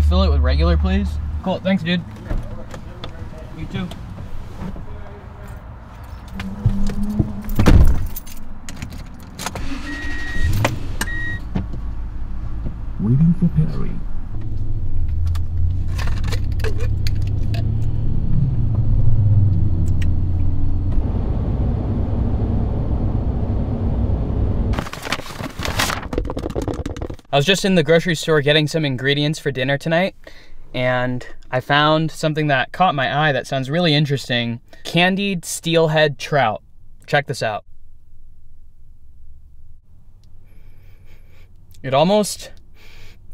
You fill it with regular, please? Cool. Thanks, dude. You too. Waiting for Perry. I was just in the grocery store getting some ingredients for dinner tonight, and I found something that caught my eye that sounds really interesting. Candied steelhead trout. Check this out. It almost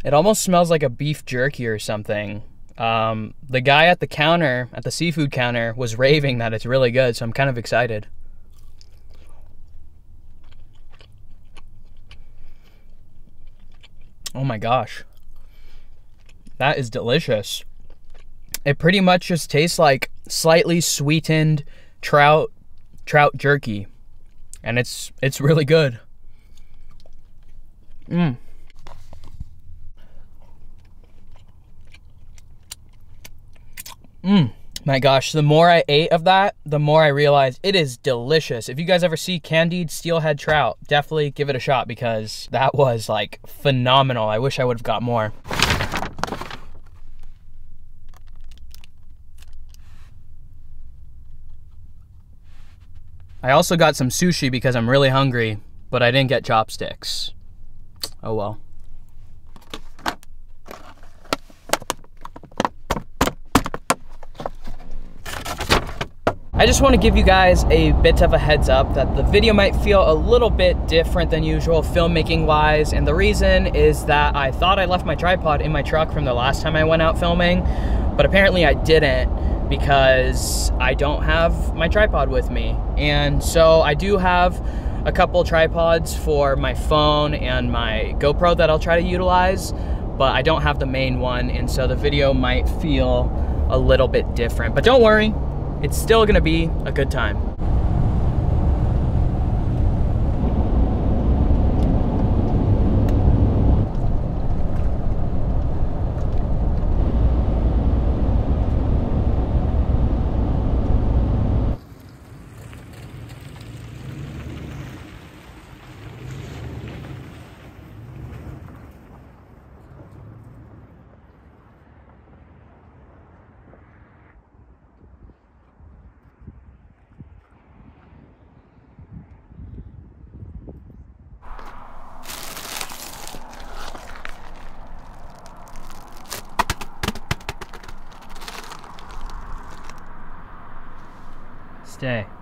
it almost smells like a beef jerky or something. Um, the guy at the counter, at the seafood counter, was raving that it's really good, so I'm kind of excited. Oh my gosh. That is delicious. It pretty much just tastes like slightly sweetened trout trout jerky. And it's it's really good. Mmm. Mmm. My gosh, the more I ate of that, the more I realized it is delicious. If you guys ever see candied steelhead trout, definitely give it a shot because that was like phenomenal. I wish I would have got more. I also got some sushi because I'm really hungry, but I didn't get chopsticks. Oh well. I just want to give you guys a bit of a heads up that the video might feel a little bit different than usual filmmaking wise and the reason is that I thought I left my tripod in my truck from the last time I went out filming but apparently I didn't because I don't have my tripod with me. And so I do have a couple tripods for my phone and my GoPro that I'll try to utilize but I don't have the main one and so the video might feel a little bit different. But don't worry it's still gonna be a good time. Stay.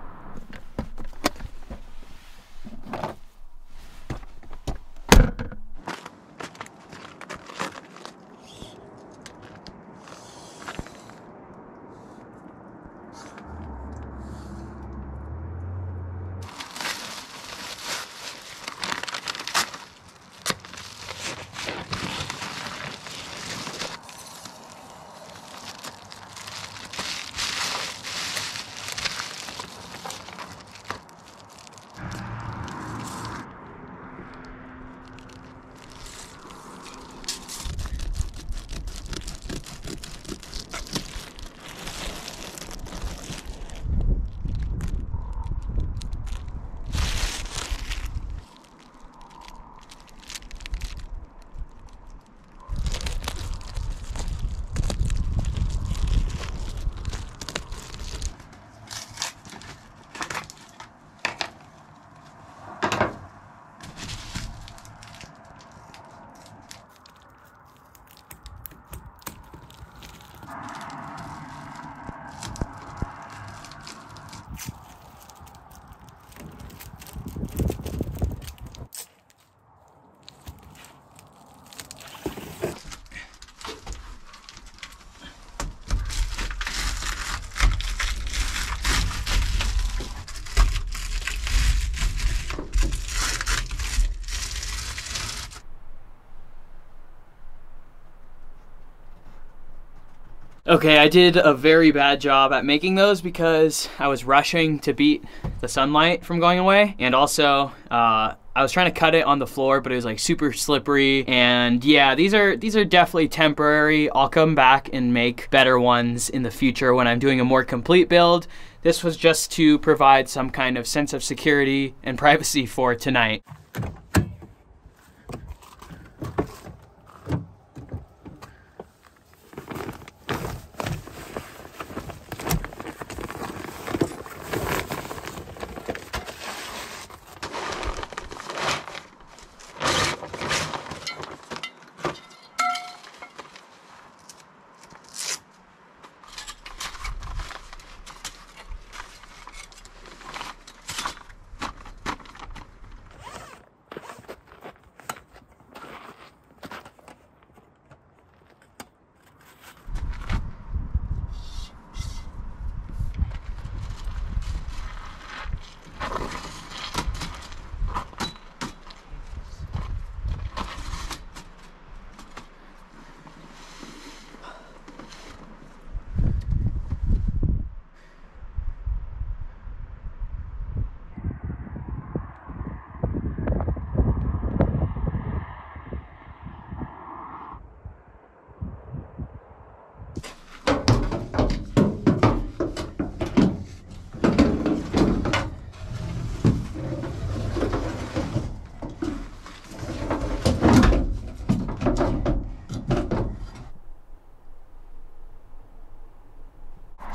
Okay, I did a very bad job at making those because I was rushing to beat the sunlight from going away. And also, uh, I was trying to cut it on the floor, but it was like super slippery. And yeah, these are these are definitely temporary. I'll come back and make better ones in the future when I'm doing a more complete build. This was just to provide some kind of sense of security and privacy for tonight.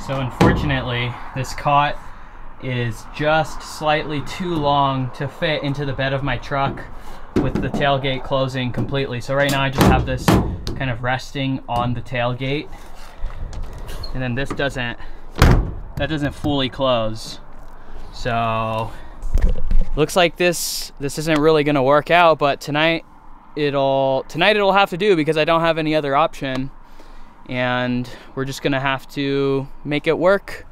So unfortunately, this cot is just slightly too long to fit into the bed of my truck with the tailgate closing completely. So right now I just have this kind of resting on the tailgate. And then this doesn't, that doesn't fully close. So looks like this, this isn't really gonna work out, but tonight it'll, tonight it'll have to do because I don't have any other option and we're just gonna have to make it work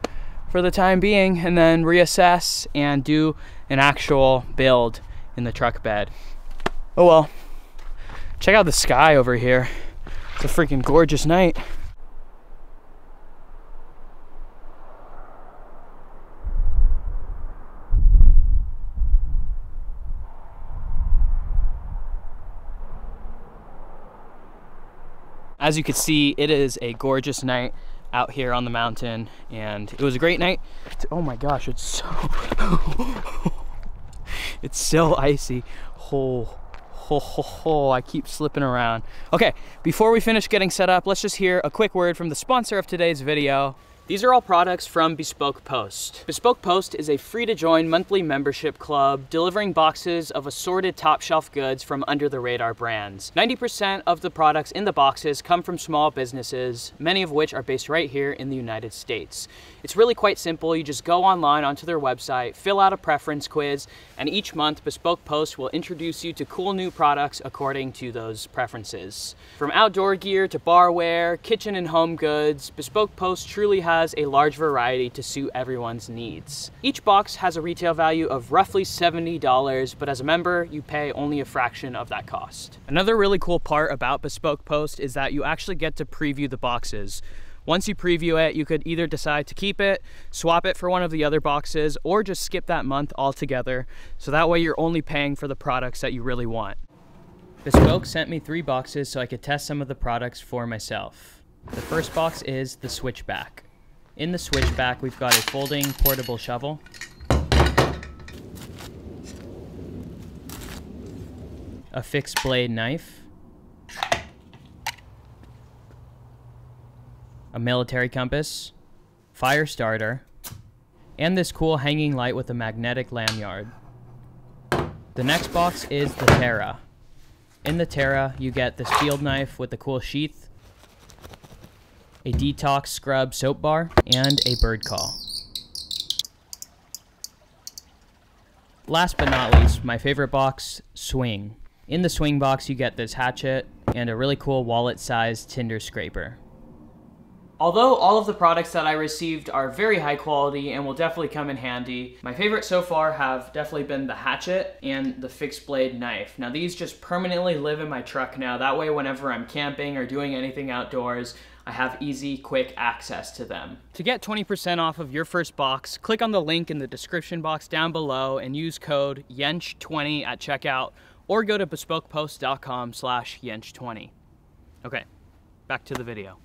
for the time being and then reassess and do an actual build in the truck bed. Oh well, check out the sky over here. It's a freaking gorgeous night. As you can see, it is a gorgeous night out here on the mountain and it was a great night. Oh my gosh, it's so, it's so icy. Oh, oh, oh, oh, I keep slipping around. Okay, before we finish getting set up, let's just hear a quick word from the sponsor of today's video, these are all products from Bespoke Post. Bespoke Post is a free to join monthly membership club delivering boxes of assorted top shelf goods from under the radar brands. 90% of the products in the boxes come from small businesses, many of which are based right here in the United States. It's really quite simple. You just go online onto their website, fill out a preference quiz, and each month Bespoke Post will introduce you to cool new products according to those preferences. From outdoor gear to barware, kitchen and home goods, Bespoke Post truly has has a large variety to suit everyone's needs. Each box has a retail value of roughly $70, but as a member, you pay only a fraction of that cost. Another really cool part about Bespoke Post is that you actually get to preview the boxes. Once you preview it, you could either decide to keep it, swap it for one of the other boxes, or just skip that month altogether. So that way you're only paying for the products that you really want. Bespoke sent me three boxes so I could test some of the products for myself. The first box is the Switchback. In the switchback, we've got a folding portable shovel. A fixed blade knife. A military compass. Fire starter. And this cool hanging light with a magnetic lanyard. The next box is the Terra. In the Terra, you get this field knife with the cool sheath, a detox scrub soap bar, and a bird call. Last but not least, my favorite box, Swing. In the Swing box, you get this hatchet and a really cool wallet-sized tinder scraper. Although all of the products that I received are very high quality and will definitely come in handy, my favorite so far have definitely been the hatchet and the fixed blade knife. Now these just permanently live in my truck now, that way whenever I'm camping or doing anything outdoors, I have easy, quick access to them. To get 20% off of your first box, click on the link in the description box down below and use code YENTCH20 at checkout or go to bespokepost.com slash YENTCH20. Okay, back to the video.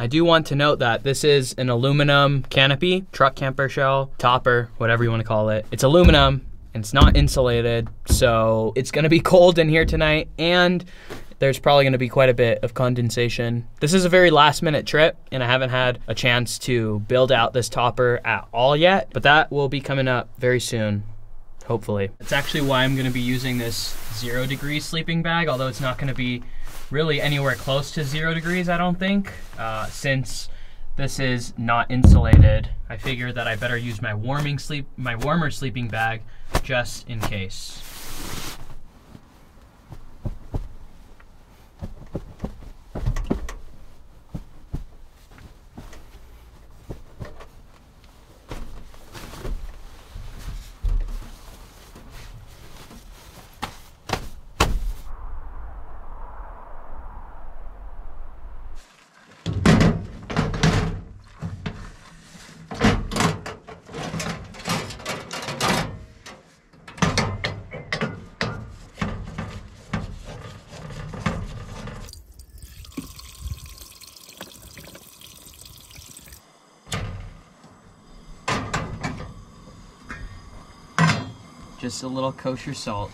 I do want to note that this is an aluminum canopy, truck camper shell, topper, whatever you want to call it. It's aluminum and it's not insulated, so it's gonna be cold in here tonight and there's probably gonna be quite a bit of condensation. This is a very last minute trip and I haven't had a chance to build out this topper at all yet, but that will be coming up very soon hopefully. That's actually why I'm gonna be using this zero degree sleeping bag, although it's not gonna be really anywhere close to zero degrees, I don't think, uh, since this is not insulated. I figured that I better use my warming sleep, my warmer sleeping bag, just in case. Just a little kosher salt.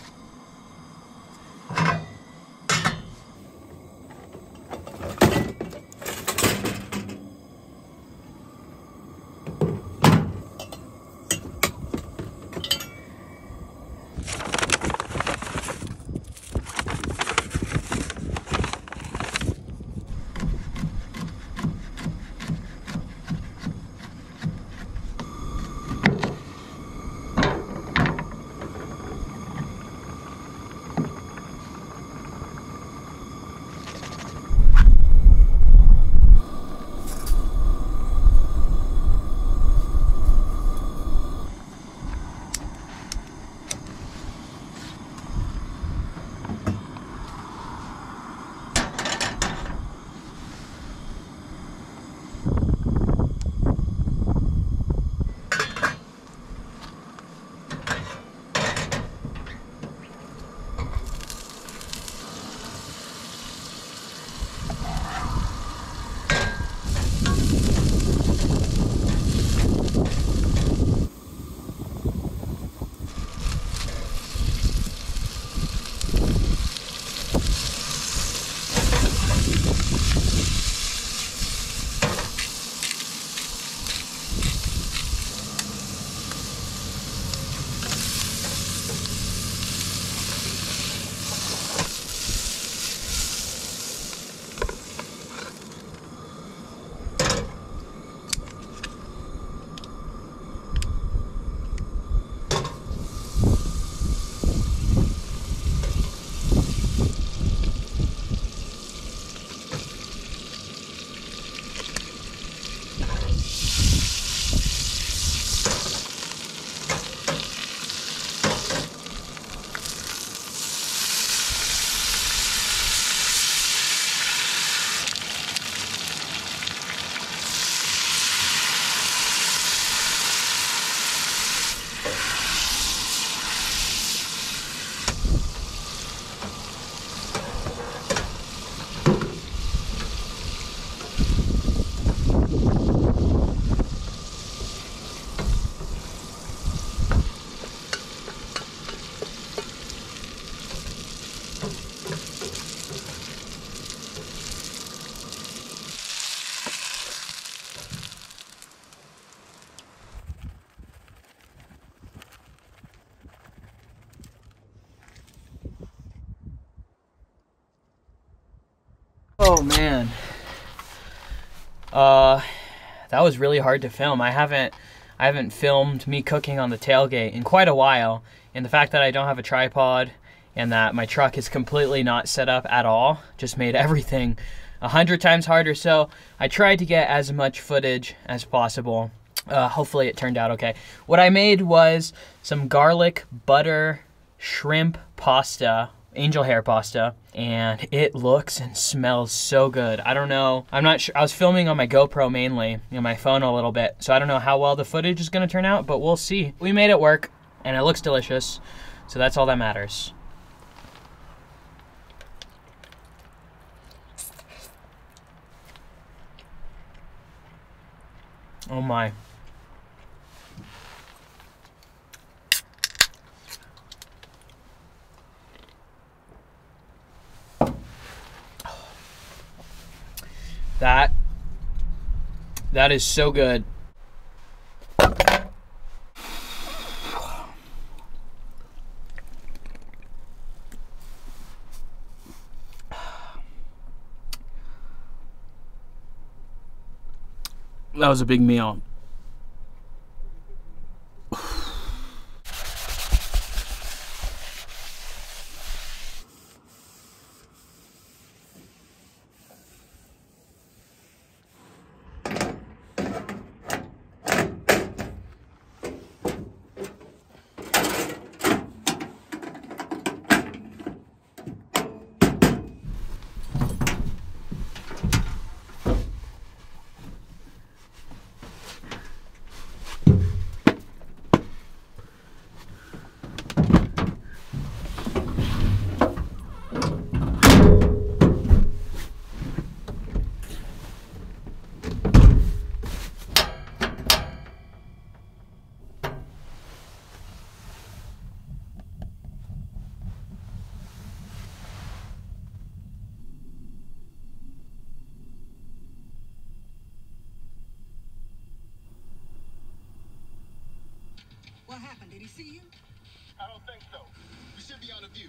Oh man. Uh that was really hard to film. I haven't I haven't filmed me cooking on the tailgate in quite a while, and the fact that I don't have a tripod and that my truck is completely not set up at all just made everything a hundred times harder. So I tried to get as much footage as possible. Uh, hopefully it turned out okay. What I made was some garlic butter shrimp pasta angel hair pasta and it looks and smells so good. I don't know. I'm not sure. I was filming on my GoPro mainly, on my phone a little bit. So I don't know how well the footage is going to turn out, but we'll see. We made it work and it looks delicious. So that's all that matters. Oh my. That that is so good. That was a big meal. What happened? Did he see you? I don't think so. We should be out of view.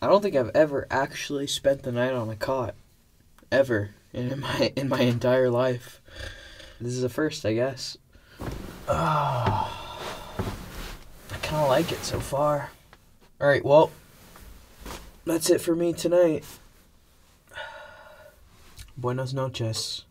I don't think I've ever actually spent the night on a cot. Ever. In my in my entire life. This is a first, I guess. Oh, I kinda like it so far. Alright, well that's it for me tonight. Buenos noches.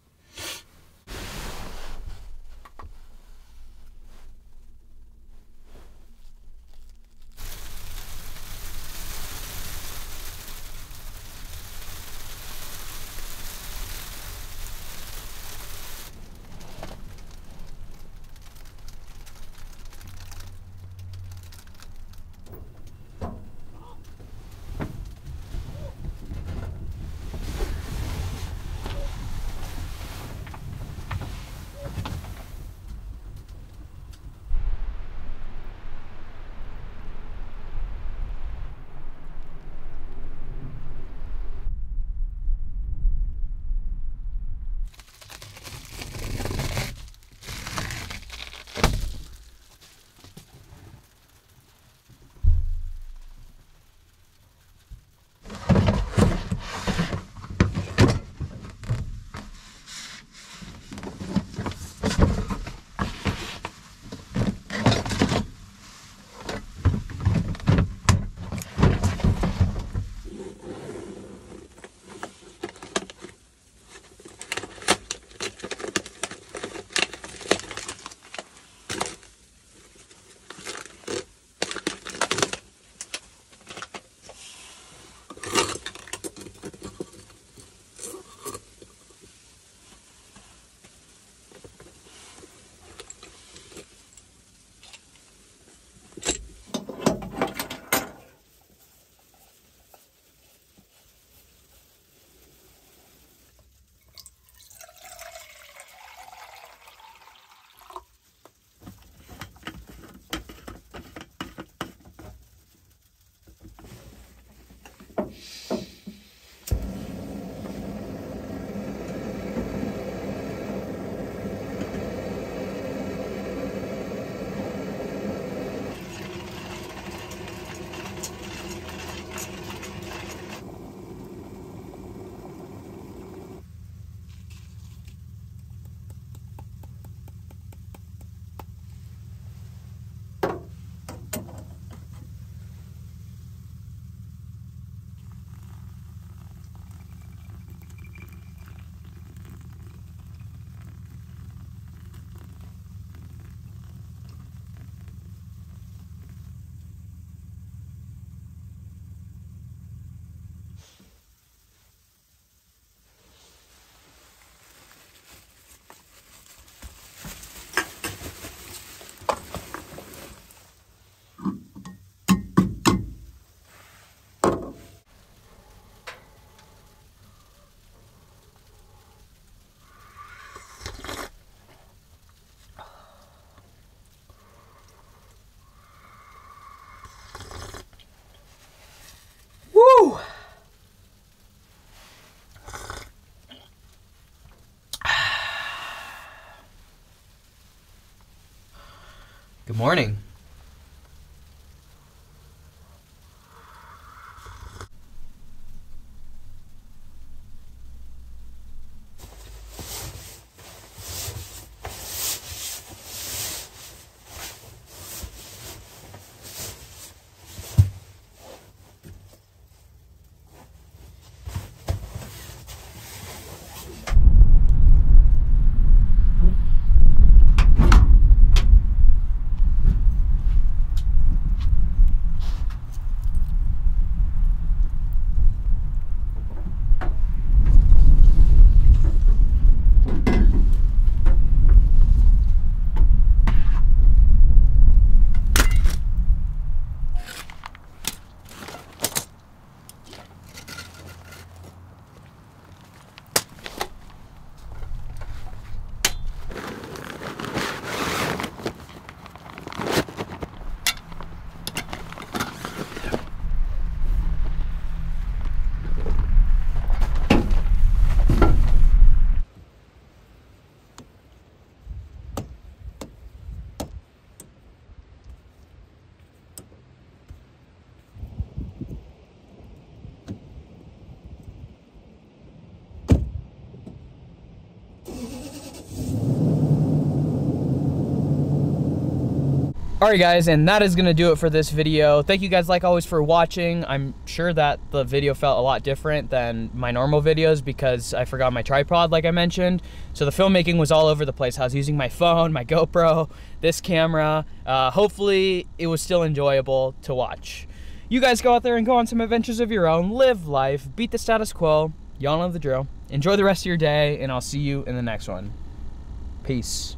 Good morning. Alright guys, and that is going to do it for this video. Thank you guys like always for watching. I'm sure that the video felt a lot different than my normal videos because I forgot my tripod like I mentioned. So the filmmaking was all over the place. I was using my phone, my GoPro, this camera. Uh, hopefully it was still enjoyable to watch. You guys go out there and go on some adventures of your own. Live life, beat the status quo. Y'all know the drill. Enjoy the rest of your day, and I'll see you in the next one. Peace.